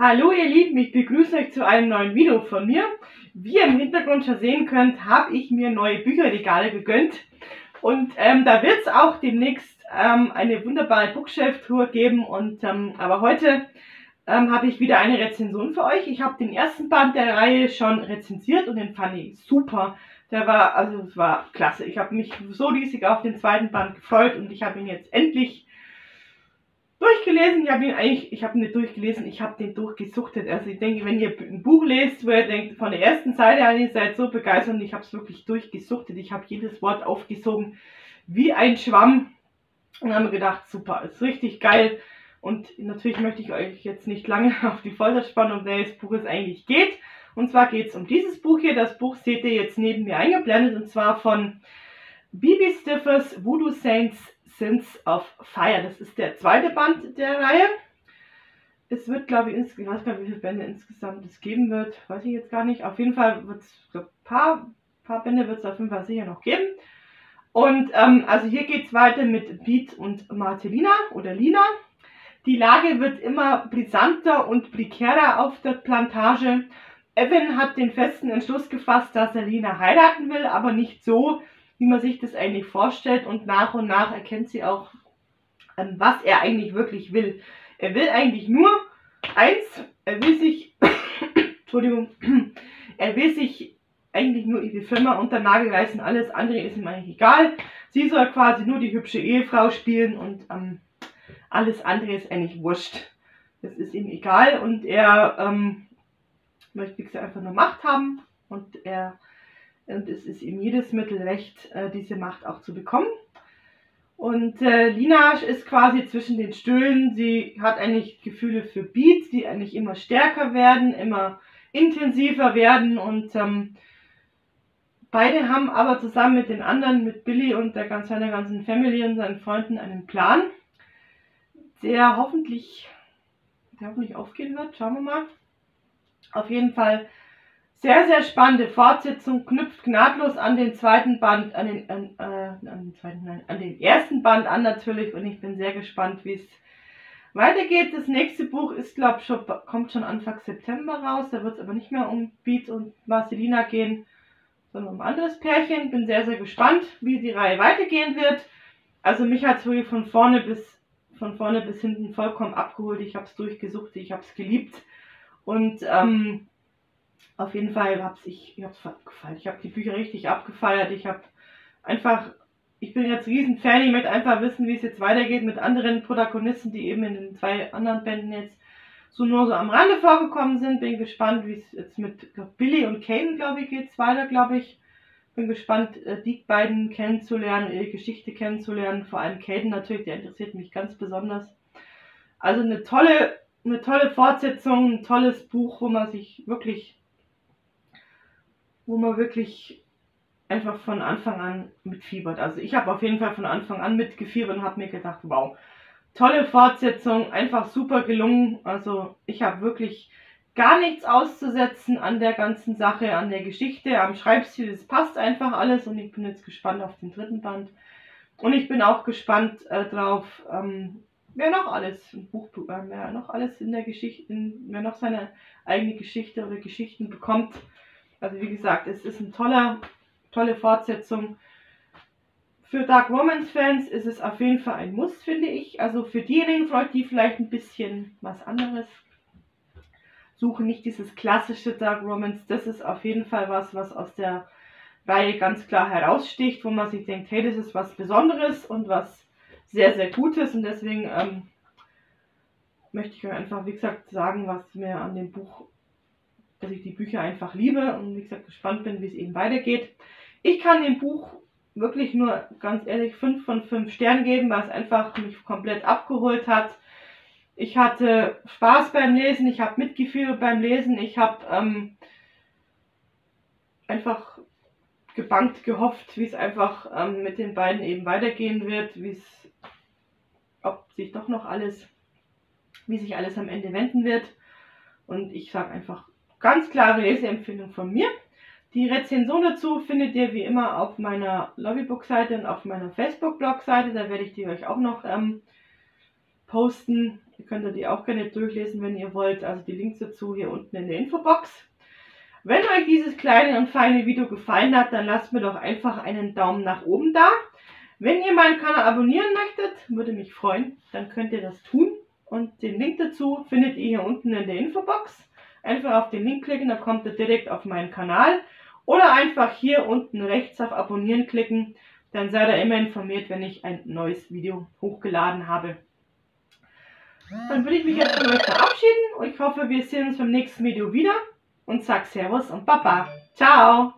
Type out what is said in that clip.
Hallo ihr Lieben, ich begrüße euch zu einem neuen Video von mir. Wie ihr im Hintergrund schon sehen könnt, habe ich mir neue Bücherregale gegönnt. Und ähm, da wird es auch demnächst ähm, eine wunderbare Bookshelf-Tour geben. Und ähm, Aber heute ähm, habe ich wieder eine Rezension für euch. Ich habe den ersten Band der Reihe schon rezensiert und den fand ich super. Der war, also es war klasse. Ich habe mich so riesig auf den zweiten Band gefreut und ich habe ihn jetzt endlich durchgelesen. Ich habe ihn eigentlich, ich habe ihn nicht durchgelesen, ich habe den durchgesuchtet. Also ich denke, wenn ihr ein Buch lest, wo ihr denkt, von der ersten Seite an, ihr seid so begeistert und ich habe es wirklich durchgesuchtet. Ich habe jedes Wort aufgesogen wie ein Schwamm und habe mir gedacht, super, ist richtig geil. Und natürlich möchte ich euch jetzt nicht lange auf die Folter spannen, um welches Buch es eigentlich geht. Und zwar geht es um dieses Buch hier. Das Buch seht ihr jetzt neben mir eingeblendet und zwar von Bibi Stiffers Voodoo Saints Sins of Fire. Das ist der zweite Band der Reihe. Es wird, glaube ich, nicht, wie viele Bände insgesamt es geben wird. Weiß ich jetzt gar nicht. Auf jeden Fall wird es ein paar, paar Bände wird es auf jeden Fall sicher noch geben. Und ähm, also hier geht es weiter mit Beat und Marcelina oder Lina. Die Lage wird immer brisanter und prekärer auf der Plantage. Evan hat den festen Entschluss gefasst, dass er Lina heiraten will, aber nicht so, wie man sich das eigentlich vorstellt. Und nach und nach erkennt sie auch, ähm, was er eigentlich wirklich will. Er will eigentlich nur eins, er will sich, Entschuldigung, er will sich eigentlich nur ihre Firma unter Nagel reißen, alles andere ist ihm eigentlich egal. Sie soll quasi nur die hübsche Ehefrau spielen und ähm, alles andere ist eigentlich wurscht. Das ist ihm egal und er ähm, möchte, wie einfach nur Macht haben und er und es ist ihm jedes Mittel recht, äh, diese Macht auch zu bekommen. Und äh, Lina ist quasi zwischen den Stühlen. Sie hat eigentlich Gefühle für Beats, die eigentlich immer stärker werden, immer intensiver werden. Und ähm, beide haben aber zusammen mit den anderen, mit Billy und der ganz, seiner ganzen Family und seinen Freunden einen Plan, der hoffentlich, der hoffentlich aufgehen wird. Schauen wir mal. Auf jeden Fall sehr, sehr spannende Fortsetzung, knüpft gnadlos an den zweiten Band, an den, an, äh, an den zweiten, nein, an den ersten Band an natürlich und ich bin sehr gespannt, wie es weitergeht. Das nächste Buch ist, glaube schon, kommt schon Anfang September raus, da wird es aber nicht mehr um Beat und Marcelina gehen, sondern um ein anderes Pärchen. Bin sehr, sehr gespannt, wie die Reihe weitergehen wird. Also mich hat es wirklich von vorne bis von vorne bis hinten vollkommen abgeholt. Ich habe es durchgesucht, ich habe es geliebt und ähm, auf jeden Fall habe ich, ich gefallen. Ich habe die Bücher richtig abgefeiert. Ich habe einfach, ich bin jetzt riesen Fan. Ich möchte einfach wissen, wie es jetzt weitergeht mit anderen Protagonisten, die eben in den zwei anderen Bänden jetzt so nur so am Rande vorgekommen sind. Bin gespannt, wie es jetzt mit Billy und Kane, glaube ich, geht es weiter, glaube ich. Bin gespannt, äh, die beiden kennenzulernen, ihre Geschichte kennenzulernen. Vor allem Caden natürlich, der interessiert mich ganz besonders. Also eine tolle, eine tolle Fortsetzung, ein tolles Buch, wo man sich wirklich wo man wirklich einfach von Anfang an mitfiebert. Also ich habe auf jeden Fall von Anfang an mitgefiebert und habe mir gedacht, wow, tolle Fortsetzung, einfach super gelungen. Also ich habe wirklich gar nichts auszusetzen an der ganzen Sache, an der Geschichte, am Schreibstil. Es passt einfach alles und ich bin jetzt gespannt auf den dritten Band. Und ich bin auch gespannt äh, drauf, ähm, wer noch alles im Buch, äh, wer noch alles in der Geschichte, wer noch seine eigene Geschichte oder Geschichten bekommt. Also wie gesagt, es ist eine tolle, tolle Fortsetzung. Für Dark Romance Fans ist es auf jeden Fall ein Muss, finde ich. Also für diejenigen Leute, die vielleicht ein bisschen was anderes suchen, nicht dieses klassische Dark Romance, das ist auf jeden Fall was, was aus der Reihe ganz klar heraussticht, wo man sich denkt, hey, das ist was Besonderes und was sehr, sehr Gutes. Und deswegen ähm, möchte ich euch einfach, wie gesagt, sagen, was mir an dem Buch dass ich die Bücher einfach liebe und wie gesagt gespannt bin, wie es eben weitergeht. Ich kann dem Buch wirklich nur ganz ehrlich 5 von 5 Sternen geben, weil es einfach mich komplett abgeholt hat. Ich hatte Spaß beim Lesen, ich habe Mitgefühl beim Lesen, ich habe ähm, einfach gebankt gehofft, wie es einfach ähm, mit den beiden eben weitergehen wird, wie es, ob sich doch noch alles, wie sich alles am Ende wenden wird. Und ich sage einfach Ganz klare Leseempfehlung von mir. Die Rezension dazu findet ihr wie immer auf meiner Lobbybook-Seite und auf meiner Facebook-Blog-Seite. Da werde ich die euch auch noch ähm, posten. Ihr könnt die auch gerne durchlesen, wenn ihr wollt. Also die Links dazu hier unten in der Infobox. Wenn euch dieses kleine und feine Video gefallen hat, dann lasst mir doch einfach einen Daumen nach oben da. Wenn ihr meinen Kanal abonnieren möchtet, würde mich freuen, dann könnt ihr das tun. Und den Link dazu findet ihr hier unten in der Infobox. Einfach auf den Link klicken, dann kommt ihr direkt auf meinen Kanal. Oder einfach hier unten rechts auf Abonnieren klicken, dann seid ihr immer informiert, wenn ich ein neues Video hochgeladen habe. Dann würde ich mich jetzt von euch verabschieden und ich hoffe, wir sehen uns beim nächsten Video wieder und sag Servus und Baba. Ciao!